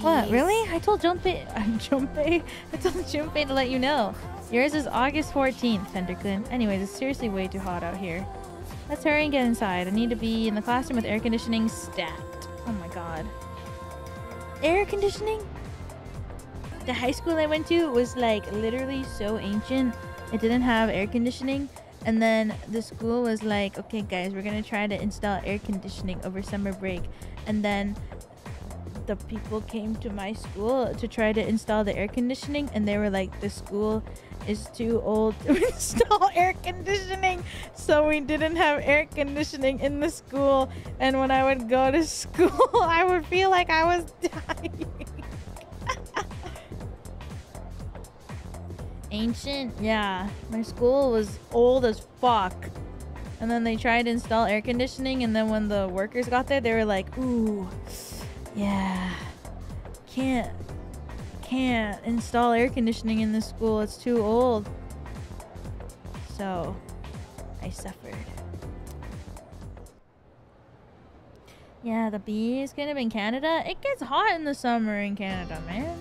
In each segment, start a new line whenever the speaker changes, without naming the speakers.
What, really? I told Junpei... Junpei? I told Junpei to let you know. Yours is August 14th, Fenderclin. Anyways, it's seriously way too hot out here. Let's hurry and get inside. I need to be in the classroom with air conditioning stacked. Oh my god. Air conditioning? The high school I went to was like literally so ancient. It didn't have air conditioning. And then the school was like, okay, guys, we're gonna try to install air conditioning over summer break. And then the people came to my school to try to install the air conditioning, and they were like, the school is too old to install air conditioning. So we didn't have air conditioning in the school. And when I would go to school, I would feel like I was dying. Ancient? Yeah. My school was old as fuck. And then they tried to install air conditioning, and then when the workers got there, they were like, ooh, yeah. Can't, can't install air conditioning in this school. It's too old. So, I suffered. Yeah, the bee is kind of in Canada. It gets hot in the summer in Canada, man.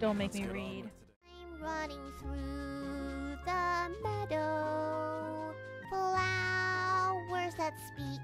Don't make me read.
I'm running through the meadow. Flowers that speak